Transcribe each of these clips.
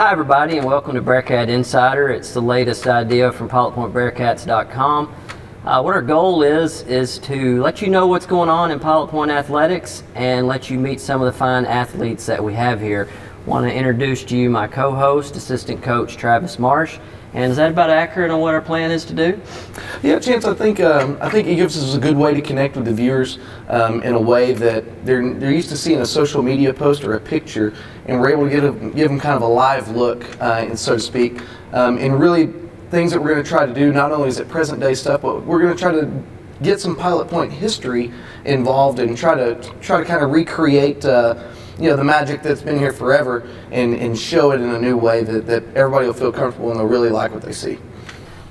Hi, everybody, and welcome to Bearcat Insider. It's the latest idea from PilotPointBearcats.com. Uh, what our goal is, is to let you know what's going on in Pilot Point Athletics and let you meet some of the fine athletes that we have here. Want to introduce to you my co-host, assistant coach Travis Marsh. And is that about accurate on what our plan is to do? Yeah, Chance. I think um, I think it gives us a good way to connect with the viewers um, in a way that they're they're used to seeing a social media post or a picture, and we're able to give, a, give them kind of a live look, uh, and so to speak, um, and really things that we're going to try to do. Not only is it present day stuff, but we're going to try to get some Pilot Point history involved and try to try to kind of recreate. Uh, you know the magic that's been here forever and, and show it in a new way that, that everybody will feel comfortable and they'll really like what they see.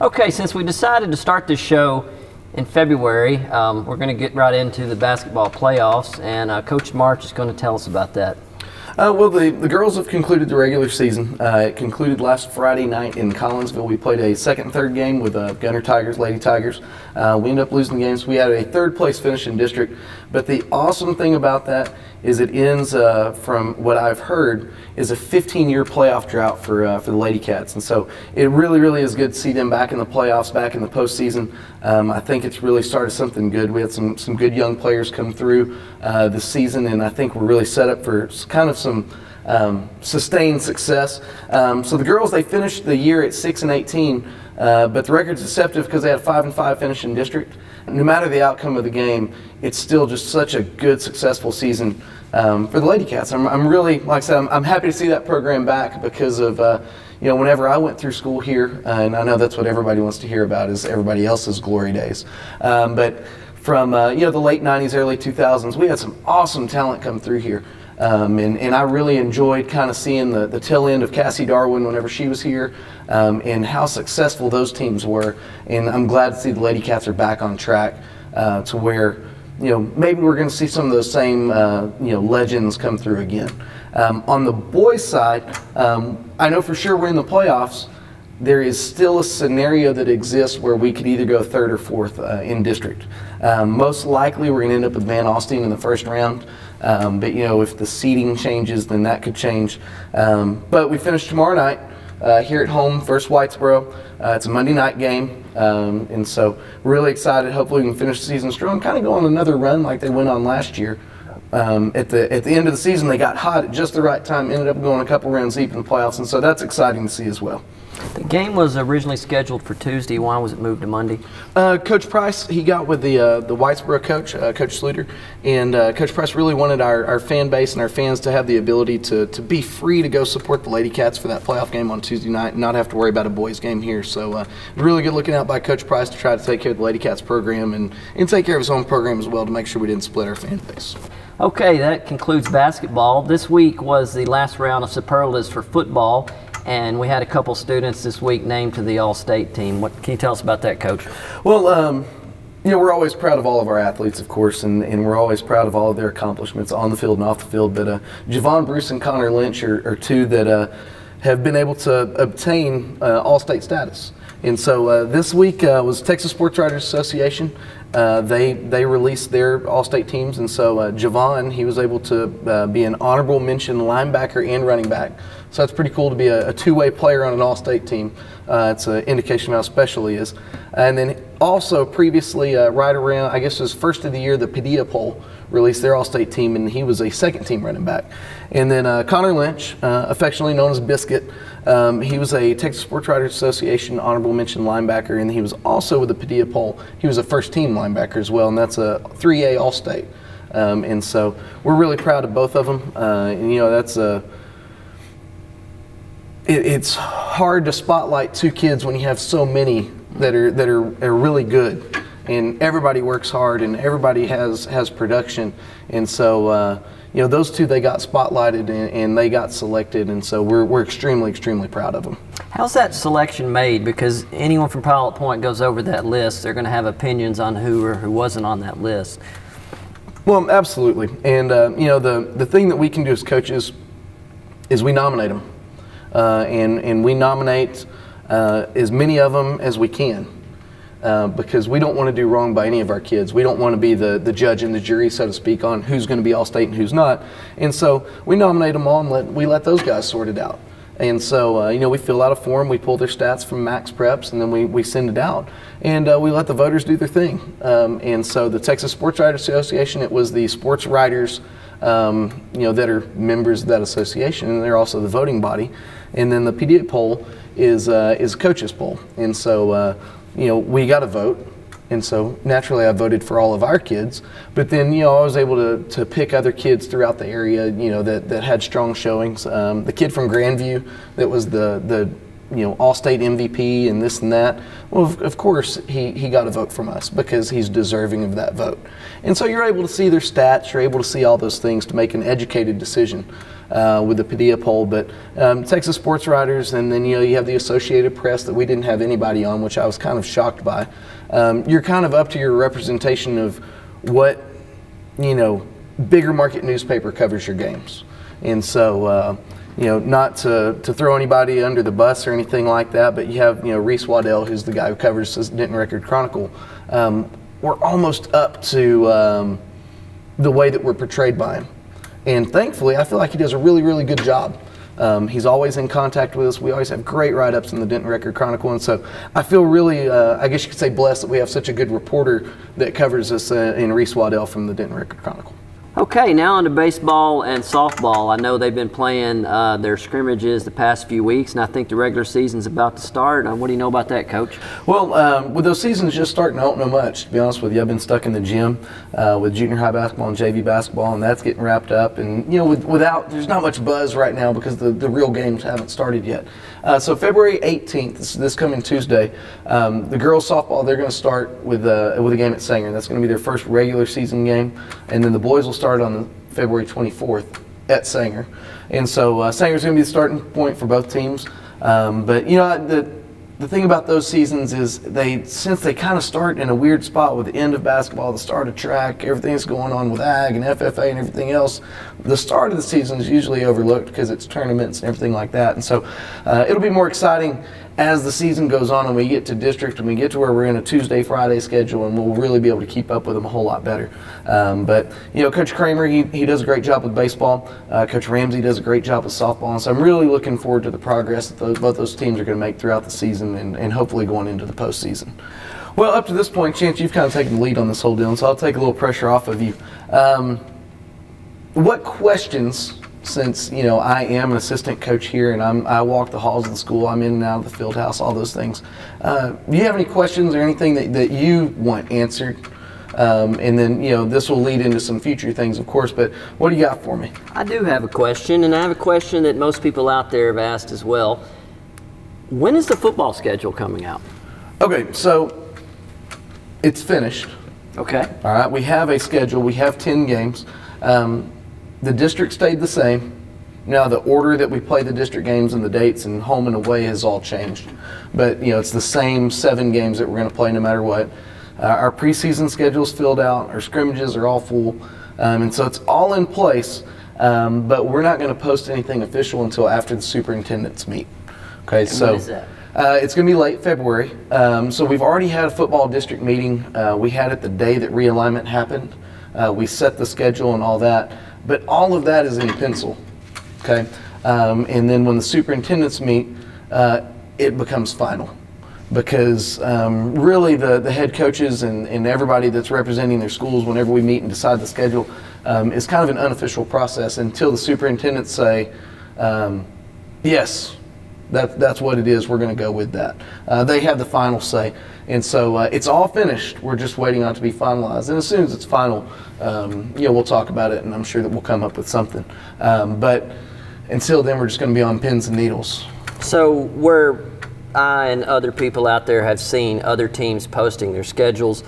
Okay, since we decided to start this show in February, um, we're going to get right into the basketball playoffs, and uh, Coach Marsh is going to tell us about that. Uh, well, the, the girls have concluded the regular season. Uh, it concluded last Friday night in Collinsville. We played a second and third game with uh, Gunter Tigers, Lady Tigers. Uh, we ended up losing the games. We had a third place finish in district. But the awesome thing about that is it ends, uh, from what I've heard, is a 15-year playoff drought for uh, for the Lady Cats, and so it really, really is good to see them back in the playoffs, back in the postseason. Um, I think it's really started something good. We had some some good young players come through uh, this season, and I think we're really set up for kind of some. Um, sustained success. Um, so the girls they finished the year at six and 18, uh, but the record's deceptive because they had five and five finish in district. No matter the outcome of the game, it's still just such a good, successful season um, for the Lady Cats. I'm, I'm, really, like I said, I'm, I'm, happy to see that program back because of, uh, you know, whenever I went through school here, uh, and I know that's what everybody wants to hear about is everybody else's glory days. Um, but from, uh, you know, the late 90s, early 2000s, we had some awesome talent come through here. Um, and, and I really enjoyed kind of seeing the, the tail end of Cassie Darwin whenever she was here um, and how successful those teams were. And I'm glad to see the Lady Cats are back on track uh, to where you know, maybe we're going to see some of those same, uh, you know, legends come through again. Um, on the boys' side, um, I know for sure we're in the playoffs. There is still a scenario that exists where we could either go third or fourth uh, in district. Um, most likely, we're going to end up with Van Alstyne in the first round. Um, but you know, if the seating changes, then that could change. Um, but we finish tomorrow night uh, here at home versus Whitesboro. Uh, it's a Monday night game, um, and so really excited. Hopefully, we can finish the season strong. Kind of go on another run like they went on last year. Um, at the at the end of the season, they got hot at just the right time. Ended up going a couple rounds deep in the playoffs, and so that's exciting to see as well. The game was originally scheduled for Tuesday. Why was it moved to Monday? Uh, coach Price, he got with the uh, the Whitesboro coach, uh, Coach Sluter, and uh, Coach Price really wanted our, our fan base and our fans to have the ability to, to be free to go support the Lady Cats for that playoff game on Tuesday night and not have to worry about a boys game here. So uh, really good looking out by Coach Price to try to take care of the Lady Cats program and, and take care of his own program as well to make sure we didn't split our fan base. Okay, that concludes basketball. This week was the last round of superlatives for football and we had a couple students this week named to the All-State team. What can you tell us about that, Coach? Well, um, you know, we're always proud of all of our athletes, of course, and, and we're always proud of all of their accomplishments on the field and off the field. But uh, Javon Bruce and Connor Lynch are, are two that uh, have been able to obtain uh, All-State status. And so uh, this week uh, was Texas Sports Writers Association. Uh, they they released their all-state teams, and so uh, Javon he was able to uh, be an honorable mention linebacker and running back. So that's pretty cool to be a, a two-way player on an all-state team. Uh, it's an indication of how special he is. And then also previously, uh, right around I guess it was first of the year, the Padilla poll released their all-state team, and he was a second-team running back. And then uh, Connor Lynch, affectionately known as Biscuit. Um, he was a Texas Sports Writers Association honorable mention linebacker, and he was also with the Padilla poll. He was a first team linebacker as well, and that's a 3A All State. Um, and so we're really proud of both of them. Uh, and you know, that's a. It, it's hard to spotlight two kids when you have so many that are that are, are really good, and everybody works hard, and everybody has has production, and so. Uh, you know, those two they got spotlighted and, and, they got selected, and so we're, we're extremely, extremely proud of them. How's that selection made? Because anyone from Pilot Point goes over that list, they're going to have opinions on who or who wasn't on that list. Well, absolutely, and uh, you know the the thing that we can do as coaches is we nominate them, and and we nominate uh, as many of them as we can. Uh, because we don't want to do wrong by any of our kids. We don't want to be the, the judge and the jury, so to speak, on who's going to be all state and who's not. And so we nominate them all and let, we let those guys sort it out. And so, uh, you know, we fill out a form, we pull their stats from Max Preps, and then we, we send it out. And uh, we let the voters do their thing. Um, and so, the Texas Sports Writers Association, it was the sports writers, um, you know, that are members of that association, and they're also the voting body. And then the PDA poll is uh, is coaches poll. And so, uh, you know, we got a vote and so naturally, I voted for all of our kids. But then, you know, I was able to, to pick other kids throughout the area, you know, that, that had strong showings. Um, the kid from Grandview that was the, the you know, all-state MVP and this and that. Well, of, of, course, he, he got a vote from us because he's deserving of that vote. And so you're able to see their stats, you're able to see all those things to make an educated decision uh, with the Padilla poll. But um, Texas sports writers, and then, you know, you have the Associated Press that we didn't have anybody on, which I was kind of shocked by um, you're kind of up to your representation of what you know bigger market newspaper covers your games and so uh, you know not to, to throw anybody under the bus or anything like that but you have you know reese waddell who's the guy who covers the denton record chronicle um, we're almost up to um, the way that we're portrayed by him and thankfully i feel like he does a really really good job um, he's always in contact with us. We always have great write ups in the Denton Record Chronicle. And so I feel really, uh, I guess you could say, blessed that we have such a good reporter that covers us uh, in Reese Waddell from the Denton Record Chronicle. Okay, now on to baseball and softball. I know they've been playing uh, their scrimmages the past few weeks, and I think the regular season's about to start. Uh, what do you know about that, Coach? Well, um, with those seasons just starting, I don't know much. To be honest with you, I've been stuck in the gym uh, with junior high basketball and JV basketball, and that's getting wrapped up. And you know, with, without there's not much buzz right now because the, the real games haven't started yet. Uh, so February 18th, this, this coming Tuesday, um, the girls softball they're going to start with uh, with a game at Sanger. That's going to be their first regular season game, and then the boys will start on February 24th at Sanger. And so uh, Sanger's going to be the starting point for both teams. Um, but, you know, the, the thing about those seasons is they, since they kind of start in a weird spot with the end of basketball, the start of track, everything's going on with ag and FFA and everything else, the start of the season is usually overlooked because it's tournaments and everything like that. And so uh, it'll be more exciting as the season goes on and we get to district and we get to where we're in a Tuesday Friday schedule and we'll really be able to keep up with them a whole lot better. Um, but you know, Coach Kramer he, he does a great job with baseball. Uh, Coach Ramsey does a great job with softball, and so I'm really looking forward to the progress that those, both those teams are going to make throughout the season and, and hopefully going into the postseason. Well, up to this point, Chance, you've kind of taken the lead on this whole deal, and so I'll take a little pressure off of you. Um, what questions since you know I am an assistant coach here and I'm, I walk the halls of the school, I'm in and out of the field house, all those things. Uh, do you have any questions or anything that, that you want answered? Um, and then you know this will lead into some future things, of course. But what do you got for me? I do have a question, and I have a question that most people out there have asked as well. When is the football schedule coming out? Okay, so it's finished. Okay. All right, we have a schedule. We have ten games. Um, the district stayed the same. Now the order that we play the district games and the dates and home and away has all changed, but you know it's the same seven games that we're going to play no matter what. Uh, our preseason schedule is filled out. Our scrimmages are all full, um, and so it's all in place. Um, but we're not going to post anything official until after the superintendents meet. Okay, and so. Uh, it's going to be late February. Um, so we've already had a football district meeting. Uh, we had it the day that realignment happened. Uh, we set the schedule and all that. But all of that is in pencil, okay? Um, and then when the superintendents meet, uh, it becomes final because um, really the, the head coaches and, and everybody that's representing their schools whenever we meet and decide the schedule um, is kind of an unofficial process until the superintendents say, um, yes, that, that's what it is. We're going to go with that. Uh, they have the final say. And so uh, it's all finished. We're just waiting on it to be finalized. And as soon as it's final, um, you know, we'll talk about it, and I'm sure that we'll come up with something. Um, but until then, we're just going to be on pins and needles. So where I and other people out there have seen other teams posting their schedules,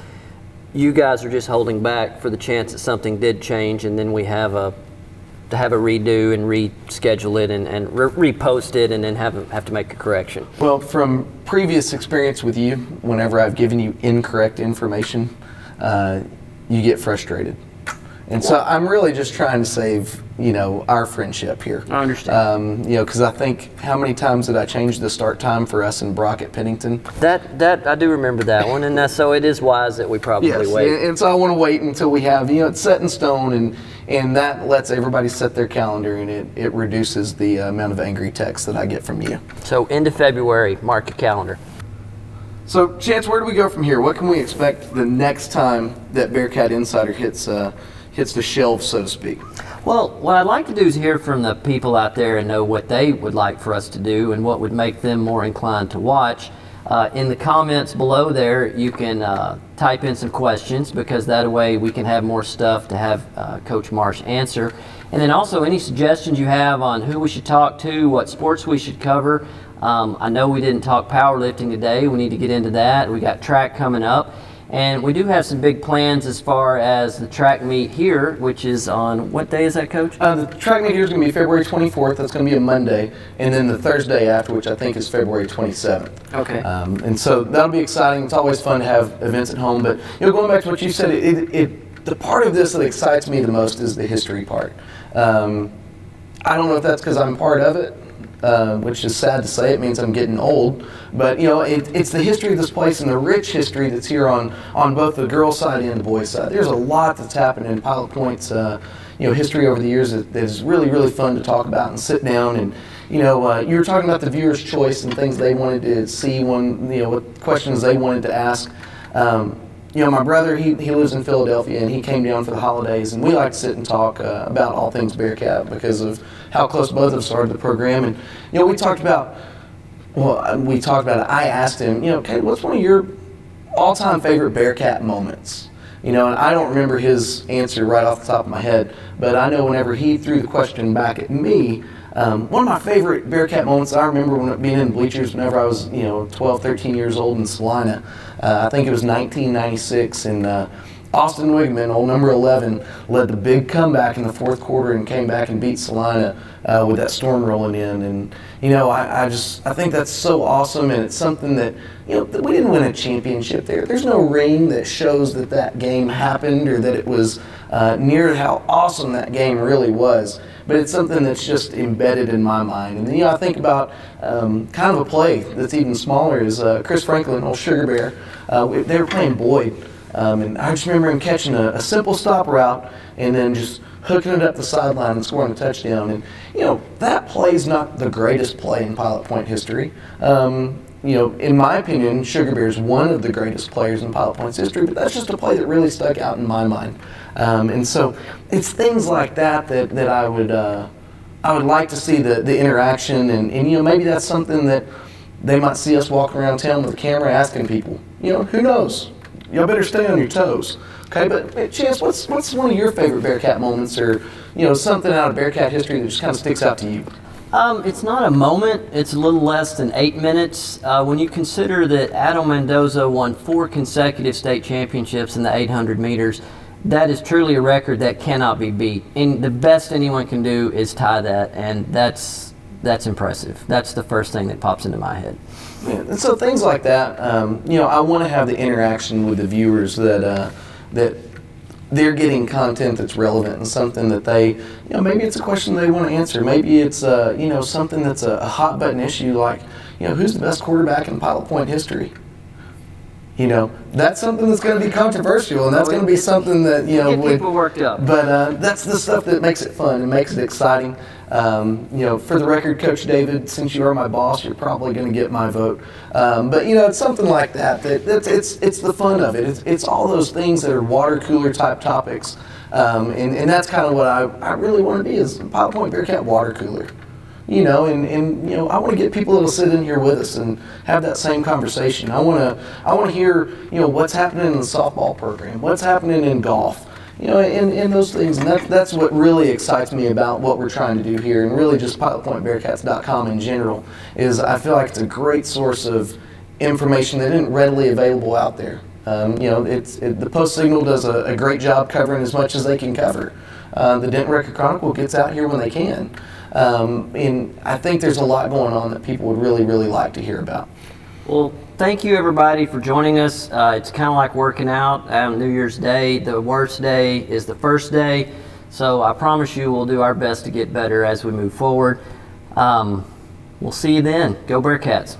you guys are just holding back for the chance that something did change, and then we have a to have a redo and reschedule it and, and re- repost it and then have, have to make a correction? Well, from previous experience with you, whenever I've given you incorrect information, uh, you get frustrated. And so I'm really just trying to save, you know, our friendship here. I understand. Um, you know, because I think how many times did I change the start time for us and Brock at Pennington? That that I do remember that one, and that's, so it is wise that we probably Yes, wait. and, and so I want to wait until we have, you know, it's set in stone, and and that lets everybody set their calendar, and it, it reduces the amount of angry texts that I get from you. So end of February, mark your calendar. So, Chance, where do we go from here? What can we expect the next time that Bearcat Insider hits uh, hits the shelves, so to speak? Well, what I'd like to do is hear from the people out there and know what they would like for us to do and what would make them more inclined to watch. Uh, in the comments below there, you can uh, type in some questions because that way we can have more stuff to have uh, Coach Marsh answer. And then also any suggestions you have on who we should talk to, what sports we should cover. Um, I know we didn't talk powerlifting today. We need to get into that. We got track coming up. And we do have some big plans as far as the track meet here, which is on what day is that, Coach? Uh, the track meet here is going to be February 24th. That's going to be a Monday, and then the Thursday after, which I think is February 27th. Okay. Um, and so that'll be exciting. It's always fun to have events at home. But you know, going back to what you said, it, it, the part of this that excites me the most is the history part. Um, I don't know if that's because I'm part of it, uh, which is sad to say. It means I'm getting old. But you know, it, it's the history of this place and the rich history that's here on on both the girls' side and the boys' side. There's a lot that's happened in Pilot Point's uh, you know history over the years that, that is really really fun to talk about and sit down and. You know, uh, you were talking about the viewers' choice and things they wanted to see when, you know, what questions they wanted to ask. Um, you know, my brother, he, he lives in Philadelphia and he came down for the holidays and we like to sit and talk uh, about all things Bearcat because of how close both of us are to the program. And, you know, we talked about, well, we talked about it. I asked him, you know, okay, what's one of your all-time favorite Bearcat moments? You know, and I don't remember his answer right off the top of my head, but I know whenever he threw the question back at me, um, one of my favorite Bearcat moments I remember when being in bleachers whenever I was, you know, 12, 13 years old in Celina. Uh, I think it was 1996, and uh, Austin Wigman, old number 11, led the big comeback in the fourth quarter and came back and beat Celina uh, with that storm rolling in. And you know, I, I, just I think that's so awesome, and it's something that you know we didn't win a championship there. There's no ring that shows that that game happened or that it was uh, near how awesome that game really was. But it's something that's just embedded in my mind. And you know, I think about um, kind of a play that's even smaller is uh, Chris Franklin, old Sugar Bear. Uh, they were playing Boyd. Um, and I just remember him catching a, a, simple stop route and then just hooking it up the sideline and scoring a touchdown. And, you know, that play is not the greatest play in Pilot Point history. Um, you know, in my opinion, Sugar Bear is one of the greatest players in Pilot Point's history, but that's just a play that really stuck out in my mind. Um, and so it's things like that that, that I would uh, I would like to see the, the interaction and, and, you know, maybe that's something that they might see us walking around town with a camera asking people. You know, who knows? Y'all better stay on your toes. Okay, but Chance, what's what's one of your favorite Bearcat moments, or you know something out of Bearcat history that just kind of sticks out to you? Um, it's not a moment. It's a little less than eight minutes. Uh, when you consider that Adam Mendoza won four consecutive state championships in the 800 meters, that is truly a record that cannot be beat. And the best anyone can do is tie that, and that's that's impressive. That's the first thing that pops into my head. Yeah, and so things like that, um, you know, I want to have the interaction with the viewers that uh, that they're getting content that's relevant and something that they, you know, maybe it's a question they want to answer. Maybe it's, uh, you know, something that's a, a hot button issue like, you know, who's the best quarterback in Pilot Point history? You know, that's something that's going to be controversial, and that's going to be something that you know Get would, people worked up. But uh, that's the stuff that makes it fun and makes it exciting. Um, you know, for the record, Coach David, since you are my boss, you're probably going to get my vote. Um, but you know, it's something like that. That that's, it's it's the fun of it. It's it's all those things that are water cooler type topics, um, and and that's kind of what I, I really want to be is Pilot Point Bearcat water cooler you know, and, and you know, I want to get people that'll sit in here with us and have that same conversation. I want to I want to hear you know what's happening in the softball program, what's happening in golf, you know, and, and those things, and that, that's what really excites me about what we're trying to do here, and really just PilotPointBearcats.com in general is I feel like it's a great source of information that isn't readily available out there. Um, you know, it's it, the Post Signal does a, a, great job covering as much as they can cover. Uh, the Denton Record Chronicle gets out here when they can. Um, and I think there's a lot going on that people would really, really like to hear about. Well, thank you everybody for joining us. Uh, it's kind of like working out on New Year's Day. The worst day is the first day. So I promise you we'll do our best to get better as we move forward. Um, we'll see you then. Go Bearcats.